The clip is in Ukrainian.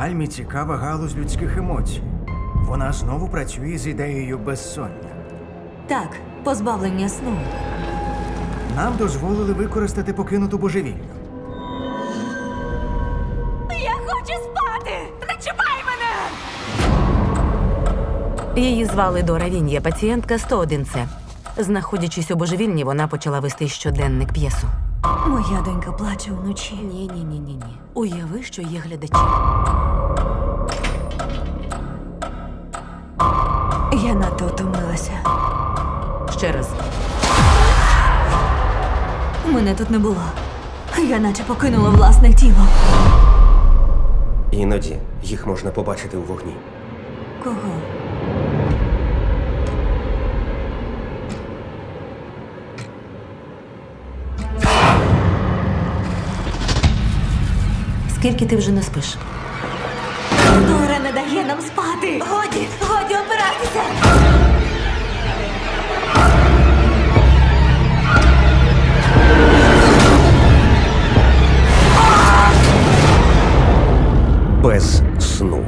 Альмі цікава галузь людських емоцій. Вона знову працює з ідеєю безсоння. Так, позбавлення сну. Нам дозволили використати покинуту божевіллю. Я хочу спати! Не чіпай мене! Її звали Дора Він, є пацієнтка 101 С. Знаходячись у божевільні, вона почала вести щоденник п'єсу. Моя донька плаче вночі. Ні, ні, ні, ні, ні. Уяви, що є глядачі. Я надто втомилася. Ще раз. Мене тут не було. Я наче покинула власне тіло. Іноді їх можна побачити у вогні. Кого? Скільки ти вже не спиш? Дора не дає нам спати. Годі. без сну.